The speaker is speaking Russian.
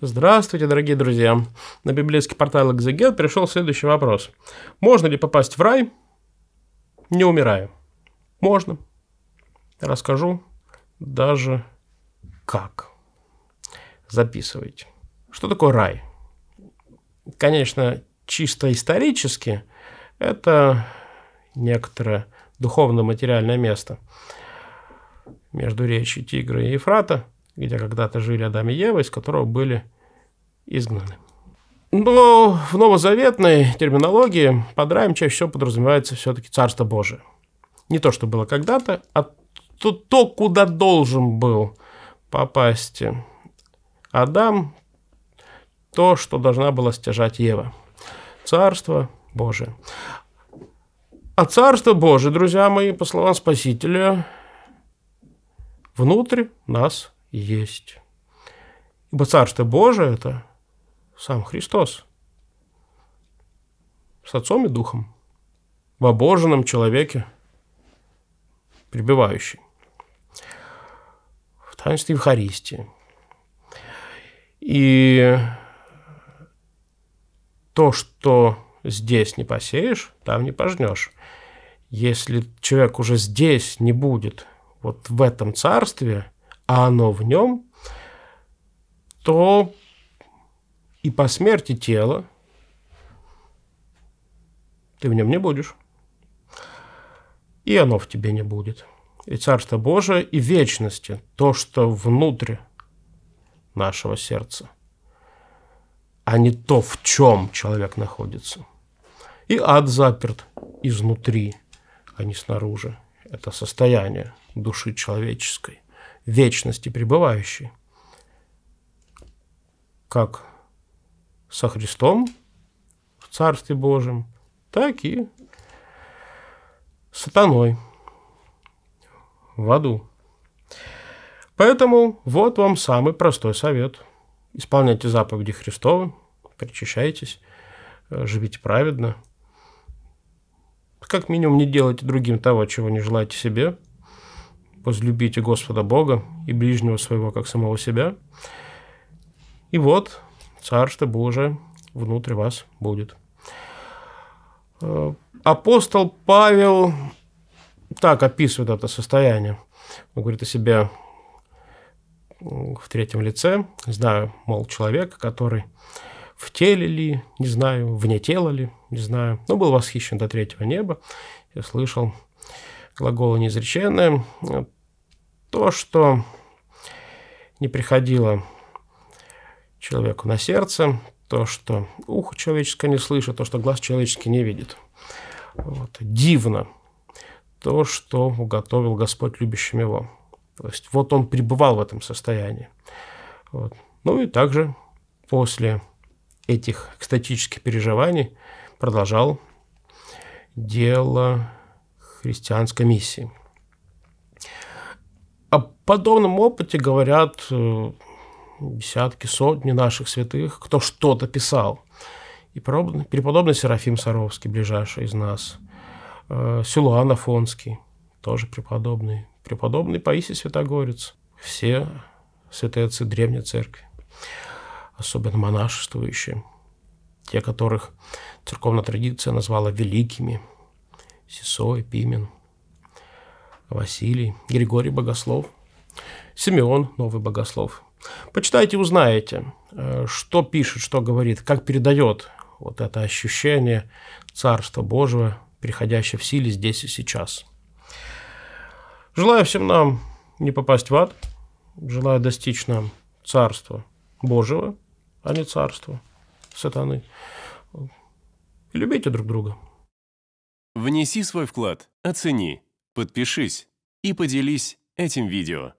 Здравствуйте, дорогие друзья! На библейский портал Экзегет пришел следующий вопрос. Можно ли попасть в рай, не умирая? Можно. Расскажу даже как. Записывайте. Что такое рай? Конечно, чисто исторически это некоторое духовно-материальное место между речью Тигра и Ефрата, где когда-то жили Адам и Ева, из которого были изгнаны. Но в новозаветной терминологии под раем чаще всего подразумевается все-таки Царство Божие. Не то, что было когда-то, а то, то, куда должен был попасть Адам, то, что должна была стяжать Ева. Царство Божие. А Царство Божие, друзья мои, по словам Спасителя, внутрь нас есть. Ибо Царство Божие – это сам Христос с Отцом и Духом в обоженном человеке, пребывающий в таинстве Евхаристии. И то, что здесь не посеешь, там не пожнешь. Если человек уже здесь не будет, вот в этом царстве, а оно в нем, то и по смерти тела ты в нем не будешь. И оно в тебе не будет. И Царство Божие, и вечности, то, что внутрь нашего сердца, а не то, в чем человек находится. И ад заперт изнутри, а не снаружи. Это состояние души человеческой, вечности пребывающей. Как со Христом в Царстве Божьем, так и сатаной в аду. Поэтому вот вам самый простой совет. Исполняйте заповеди Христовы, причащайтесь, э, живите праведно. Как минимум не делайте другим того, чего не желаете себе. Возлюбите Господа Бога и ближнего своего, как самого себя. И вот Царство Божие внутри вас будет. Э, апостол Павел так описывает это состояние. Он говорит о себе в третьем лице. Знаю, мол, человека, который в теле ли, не знаю, вне тела ли, не знаю, но был восхищен до третьего неба. Я слышал глаголы неизреченное. То, что не приходило человеку на сердце, то, что ухо человеческое не слышит, то, что глаз человеческий не видит. Вот. Дивно то, что уготовил Господь любящим его. То есть вот он пребывал в этом состоянии. Вот. Ну и также после этих экстатических переживаний продолжал дело христианской миссии. О подобном опыте говорят э, десятки, сотни наших святых, кто что-то писал. И преподобный Серафим Саровский, ближайший из нас, э, Силуан Афонский, тоже преподобный, преподобный Паисий Святогорец, все святые отцы Древней Церкви, особенно монашествующие, те, которых церковная традиция назвала великими, Сисой, Пимен, Василий, Григорий Богослов, Симеон, новый богослов – Почитайте, узнаете, э, что пишет, что говорит, как передает вот это ощущение Царства Божьего, приходящее в силе здесь и сейчас. Желаю всем нам не попасть в ад, желаю достичь нам Царства Божьего, а не Царства сатаны. любите друг друга. Внеси свой вклад, оцени, подпишись и поделись этим видео.